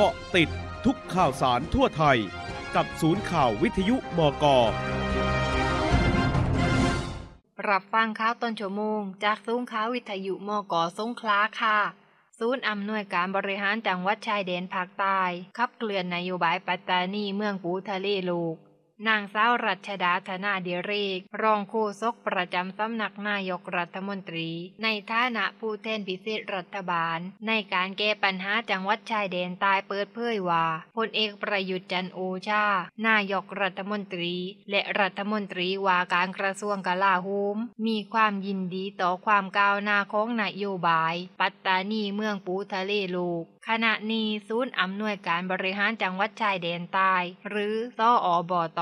กาะติดทุกข่าวสารทั่วไทย กับศูนย์ข่าววิทยุบก รับฟังข่าวต้นชั่วโมง จากศูนย์ข่าววิทยุมกสงขลาค่ะ ศูนย์อำนวยการบริหารจังหวัดชายแดนภาคใต้ขับเคลื่อนนโยบายปัตตานีเมืองปูทะเลลูก นางสาวรัชดาธนาเดเรก รองโฆษกประจำสำนักนายกรัฐมนตรี ในฐานะผู้แทนพิเศษรัฐบาล ในการแก้ปัญหาจังหวัดชายแดนใต้เปิดเผยว่าพลเอกประยุทธ์จันโอชา นายกรัฐมนตรี และรัฐมนตรีว่าการกระทรวงกลาโหมมีความยินดีต่อความก้าวหน้าของนโยบาย ปัตตานีเมืองปูทะเลลูกขณะนี้ศูนย์อำนวยการบริหารจังหวัดชายแดนใต้ หรือซออบต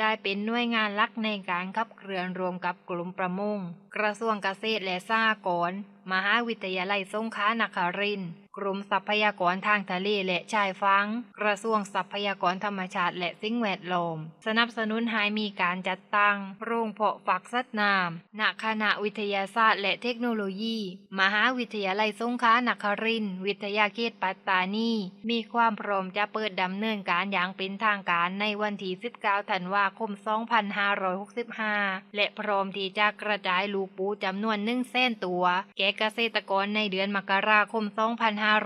ได้เป็นหน่วยงานหลักในการขับเคลื่อนรวมกับกลุ่มประมง กระทรวงเกษตรและสหกรณ์มหาวิทยาลัยสงขลานครินทร์กรมทรัพยากรทางทะเลและชายฝั่งกระทรวงทรัพยากรธรรมชาติและสิ่งแวดล้อม สนับสนุนให้มีการจัดตั้งโรงเพาะฝักสัตว์น้ำณคณะวิทยาศาสตร์และเทคโนโลยี มหาวิทยาลัยสงขลานครินทร์วิทยาเขตปัตตานี มีความพร้อมจะเปิดดำเนินการอย่างเป็นทางการในวันที่ 19 ธันวาคม 2565 และพร้อมที่จะกระจายลูกปูจำนวน1แสนตัว แก่เกษตรกรในเดือนมกราคม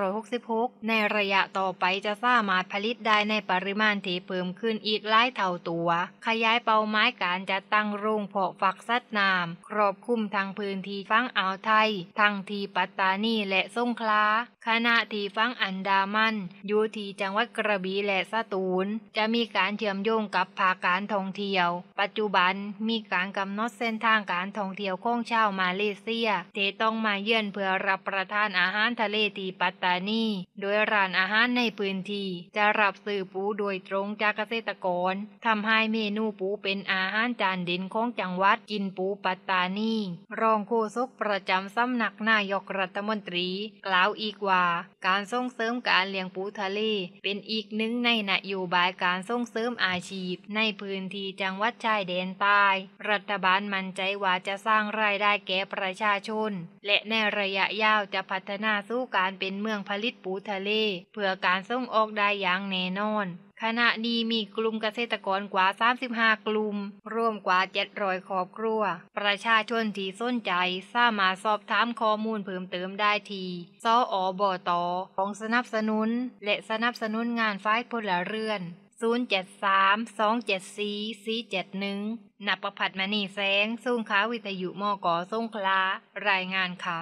2566 ในระยะต่อไปจะสามารถผลิตได้ในปริมาณที่เพิ่มขึ้นอีกหลายเท่าตัว ขยายเป้าหมายการจัดตั้งโรงเพาะฝักสัตว์น้ำครอบคลุมทางพื้นที่ฝั่งอ่าวไทย ทั้งที่ปัตตานีและสงขลาขณะที่ฝั่งอันดามันอยู่ที่จังหวัดกระบี่และสตูล จะมีการเชื่อมโยงกับภาคการท่องเที่ยว ปัจจุบันมีการกำหนดเส้นทางการท่องเที่ยวของของชาวมาเลเซียที่ต้องมาเยือนเพื่อรับประทานอาหารทะเลที่ปัตตานี โดยร้านอาหารในพื้นที่จะรับซื้อปูโดยตรงจากเกษตรกรทำให้เมนูปูเป็นอาหารจานเด่นของจังหวัดกินปูปัตตานี รองโฆษกประจำสำนักนายกรัฐมนตรี กล่าวอีกว่า การส่งเสริมการเลี้ยงปูทะเล เป็นอีกหนึ่งในนโยบายการส่งเสริมอาชีพ ในพื้นที่จังหวัดชายแดนใต้ รัฐบาลมั่นใจว่าจะสร้างรายได้แก่ประชาชน และในระยะยาวจะพัฒนาสู่การเป็นเมืองผลิตปูทะเล เพื่อการส่งออกได้อย่างแน่นอนขณะนี้มีกลุ่มเกษตรกรกว่า 35 กลุ่มรวมกว่า 700ครอบครัว ประชาชนที่สนใจสามารถสอบถามข้อมูลเพิ่มเติมได้ที่สออบอตอของสนับสนุน และสนับสนุนงานฝ่ายพลเรือน 073-274-471นับประพัดมณีแสงสูงค้าวิทยุมกสงคลารายงานค่ะ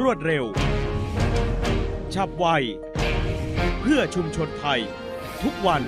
รวดเร็ว ฉับไว เพื่อชุมชนไทย ทุกวัน